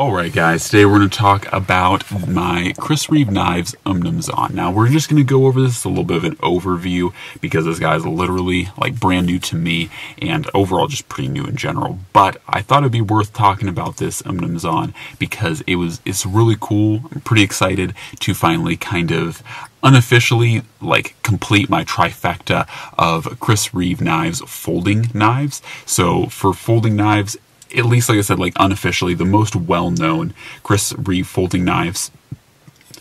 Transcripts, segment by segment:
Alright guys, today we're going to talk about my Chris Reeve Knives Umnumzaan. Now we're just going to go over this, a little bit of an overview, because this guy's literally like brand new to me, and overall just pretty new in general. But I thought it'd be worth talking about this Umnumzaan, because it was, it's really cool, I'm pretty excited to finally kind of unofficially like complete my trifecta of Chris Reeve knives folding knives. So for folding knives, at least like I said, like unofficially, the most well-known Chris Reeve folding knives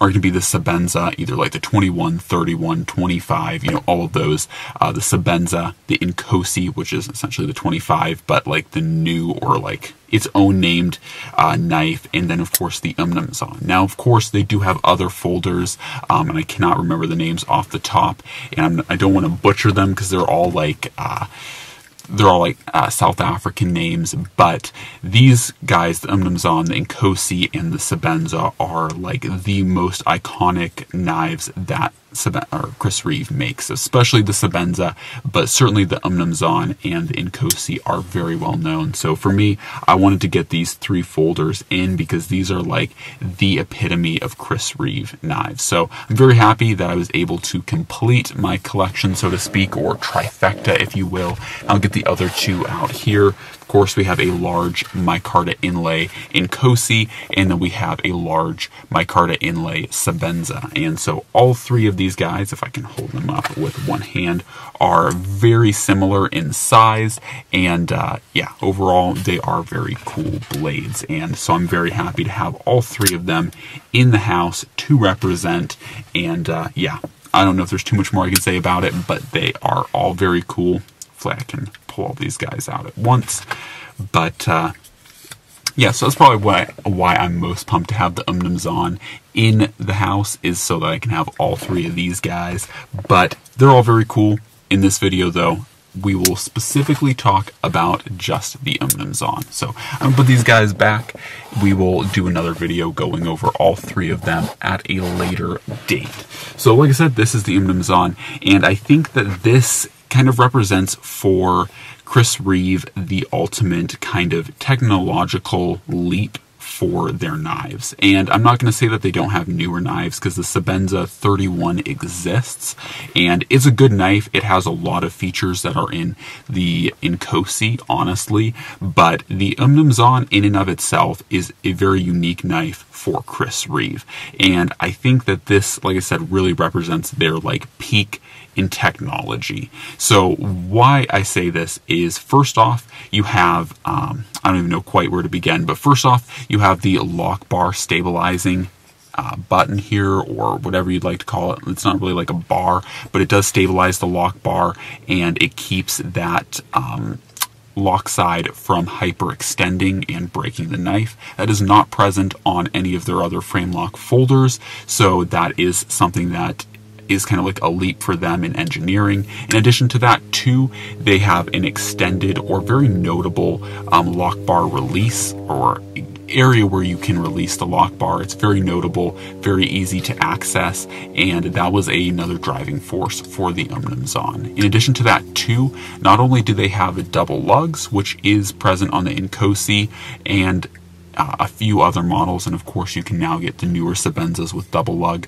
are going to be the Sebenza, either like the 21, 31, 25, you know, all of those. Uh, the Sebenza, the Inkosi, which is essentially the 25, but like the new or like its own named uh, knife, and then of course the Umnumzaan. Now, of course, they do have other folders, um, and I cannot remember the names off the top, and I'm, I do not want to butcher them because they're all like. Uh, they're all like uh, South African names, but these guys, the Umnumzaan, the Inkosi, and the Sebenza, are like the most iconic knives that or Chris Reeve makes, especially the Sebenza, but certainly the Umnumzaan and the Inkosi are very well known. So for me, I wanted to get these three folders in because these are like the epitome of Chris Reeve knives. So I'm very happy that I was able to complete my collection, so to speak, or trifecta, if you will. I'll get the other two out here Of course, we have a large micarta inlay Inkosi, and then we have a large micarta inlay Sebenza. And so all three of these guys, if I can hold them up with one hand, are very similar in size. And uh, yeah, overall, they are very cool blades. And so I'm very happy to have all three of them in the house to represent. And uh, yeah, I don't know if there's too much more I can say about it, but they are all very cool. Hopefully I can pull all these guys out at once. But uh, yeah, so that's probably why why I'm most pumped to have the Umnumzaan in the house is so that I can have all three of these guys. But they're all very cool. In this video, though, we will specifically talk about just the Umnumzaan. So I'm gonna put these guys back. We will do another video going over all three of them at a later date. So like I said, this is the Umnumzaan, and I think that this kind of represents for Chris Reeve the ultimate kind of technological leap for their knives. And I'm not going to say that they don't have newer knives because the Sebenza 31 exists and it's a good knife. It has a lot of features that are in the Inkosi, honestly, but the Umnumzaan in and of itself is a very unique knife for Chris Reeve. And I think that this, like I said, really represents their like peak in technology. So why I say this is first off, you have, um, I don't even know quite where to begin, but first off, you have the lock bar stabilizing uh, button here or whatever you'd like to call it. It's not really like a bar, but it does stabilize the lock bar and it keeps that um, lock side from hyperextending and breaking the knife. That is not present on any of their other frame lock folders, so that is something that is kind of like a leap for them in engineering. In addition to that, too, they have an extended or very notable um, lock bar release or area where you can release the lock bar. It's very notable, very easy to access, and that was a, another driving force for the Umnumzaan. In addition to that, too, not only do they have double lugs, which is present on the Inkosi, and a few other models, and of course you can now get the newer Sebenzas with double lug.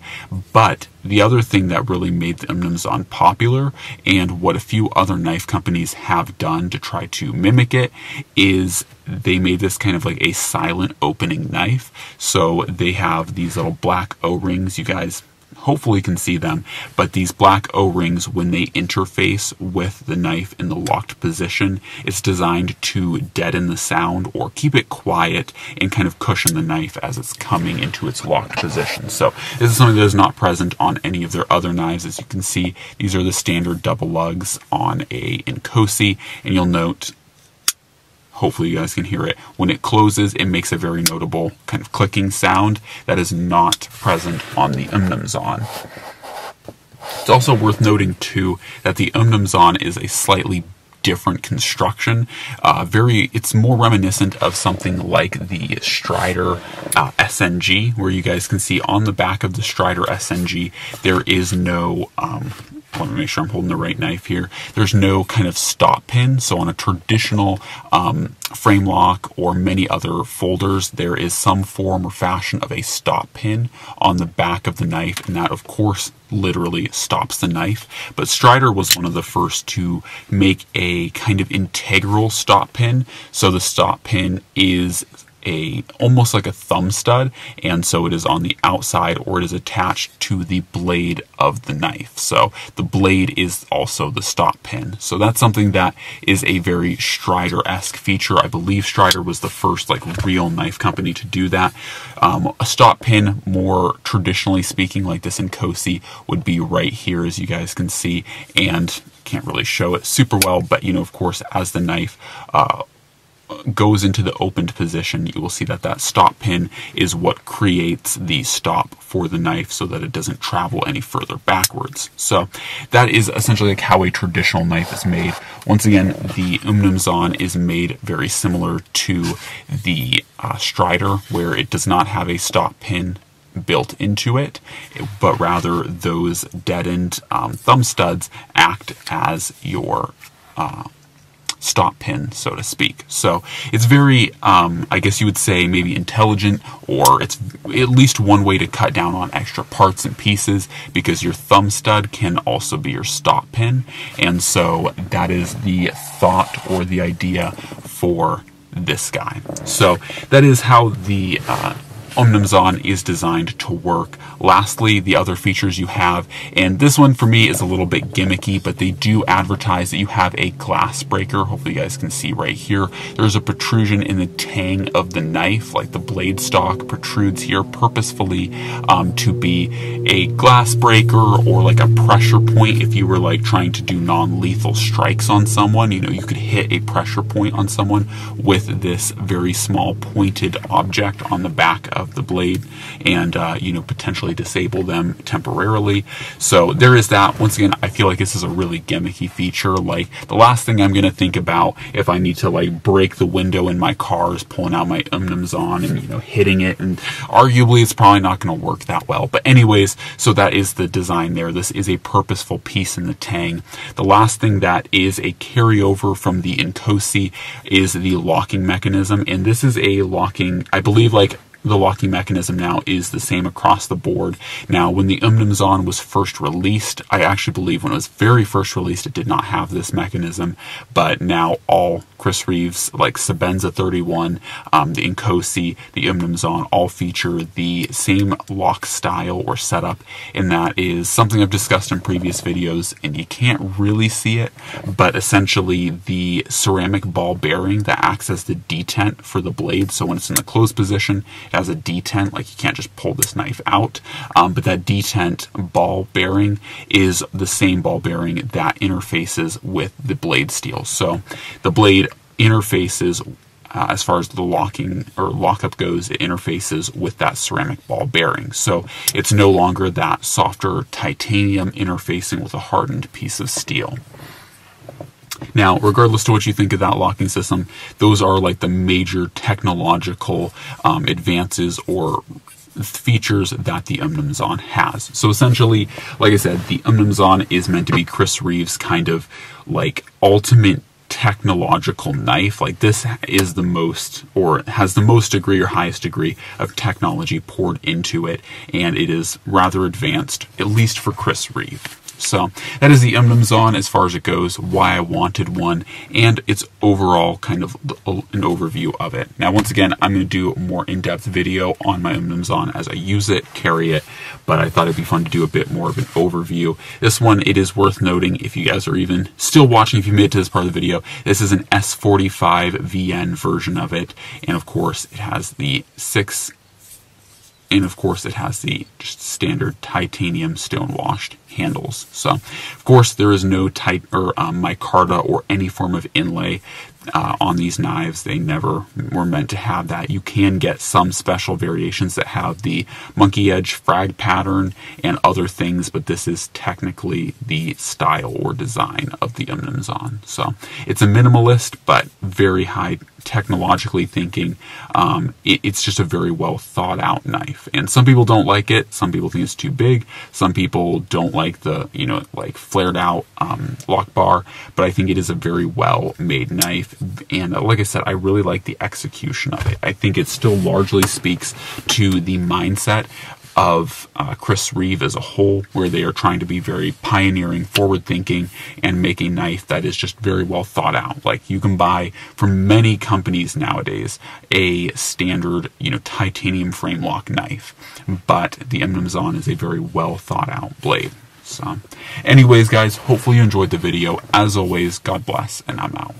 But the other thing that really made the Umnumzaan popular, and what a few other knife companies have done to try to mimic it, is they made this kind of like a silent opening knife. So they have these little black O-rings. You guys hopefully you can see them, but these black O-rings, when they interface with the knife in the locked position, it's designed to deaden the sound or keep it quiet and kind of cushion the knife as it's coming into its locked position. So this is something that is not present on any of their other knives. As you can see, these are the standard double lugs on a Inkosi, and you'll note Hopefully you guys can hear it. When it closes, it makes a very notable kind of clicking sound that is not present on the Umnumzaan. It's also worth noting too that the Umnumzaan is a slightly different construction. Uh, very, it's more reminiscent of something like the Strider uh, SNG, where you guys can see on the back of the Strider SNG there is no um, let me make sure I'm holding the right knife here. There's no kind of stop pin. So on a traditional um, frame lock or many other folders, there is some form or fashion of a stop pin on the back of the knife. And that, of course, literally stops the knife. But Strider was one of the first to make a kind of integral stop pin. So the stop pin is a almost like a thumb stud and so it is on the outside or it is attached to the blade of the knife. So the blade is also the stop pin. So that's something that is a very strider-esque feature. I believe strider was the first like real knife company to do that. Um, a stop pin more traditionally speaking like this Inkosi would be right here as you guys can see and can't really show it super well but you know of course as the knife uh, goes into the opened position, you will see that that stop pin is what creates the stop for the knife so that it doesn't travel any further backwards. So that is essentially like how a traditional knife is made. Once again, the Umnumzaan is made very similar to the uh, Strider, where it does not have a stop pin built into it, but rather those deadened um, thumb studs act as your uh, stop pin, so to speak. So it's very, um, I guess you would say, maybe intelligent, or it's at least one way to cut down on extra parts and pieces because your thumb stud can also be your stop pin. And so that is the thought or the idea for this guy. So that is how the uh, Umnumzaan is designed to work. Lastly, the other features you have, and this one for me is a little bit gimmicky, but they do advertise that you have a glass breaker. Hopefully you guys can see right here. There's a protrusion in the tang of the knife, like the blade stock protrudes here purposefully um, to be a glass breaker or like a pressure point if you were like trying to do non-lethal strikes on someone. You know, you could hit a pressure point on someone with this very small pointed object on the back of of the blade and uh, you know potentially disable them temporarily. So there is that. Once again, I feel like this is a really gimmicky feature. Like the last thing I'm going to think about if I need to like break the window in my car is pulling out my Umnumzaan and you know hitting it, and arguably it's probably not going to work that well. But anyways, so that is the design there. This is a purposeful piece in the Tang. The last thing that is a carryover from the Inkosi is the locking mechanism, and this is a locking, I believe, like the locking mechanism now is the same across the board. Now, when the Umnumzaan was first released, I actually believe when it was very first released, it did not have this mechanism, but now all Chris Reeves, like Sebenza 31, um, the Inkosi, the Umnumzaan, all feature the same lock style or setup, and that is something I've discussed in previous videos, and you can't really see it, but essentially the ceramic ball bearing that acts as the detent for the blade, so when it's in the closed position, it has a detent, like you can't just pull this knife out, um, but that detent ball bearing is the same ball bearing that interfaces with the blade steel. So the blade interfaces uh, as far as the locking or lockup goes, it interfaces with that ceramic ball bearing. So it's no longer that softer titanium interfacing with a hardened piece of steel. Now, regardless to what you think of that locking system, those are like the major technological um, advances or features that the Umnumzaan has. So essentially, like I said, the Umnumzaan is meant to be Chris Reeves' kind of like ultimate technological knife. Like this is the most, or has the most degree or highest degree of technology poured into it, and it is rather advanced, at least for Chris Reeve. So that is the Umnumzaan as far as it goes, why I wanted one, and its overall kind of uh, an overview of it. Now, once again, I'm going to do a more in-depth video on my Umnumzaan as I use it, carry it, but I thought it'd be fun to do a bit more of an overview. This one, it is worth noting, if you guys are even still watching, if you made it to this part of the video, this is an S45 VN version of it, and of course, it has the 6 and of course it has the just standard titanium stone washed handles. So of course there is no type or um, micarta or any form of inlay. Uh, on these knives. They never were meant to have that. You can get some special variations that have the monkey edge frag pattern and other things, but this is technically the style or design of the Umnumzaan. So it's a minimalist, but very high technologically thinking. Um, it, it's just a very well thought out knife. And some people don't like it. Some people think it's too big. Some people don't like the, you know, like flared out um, lock bar. But I think it is a very well made knife. And uh, like I said, I really like the execution of it. I think it still largely speaks to the mindset of uh, Chris Reeve as a whole, where they are trying to be very pioneering, forward thinking, and make a knife that is just very well thought out. Like you can buy from many companies nowadays a standard, you know, titanium frame lock knife, but the Umnumzaan is a very well thought out blade. So, anyways, guys, hopefully you enjoyed the video. As always, God bless, and I'm out.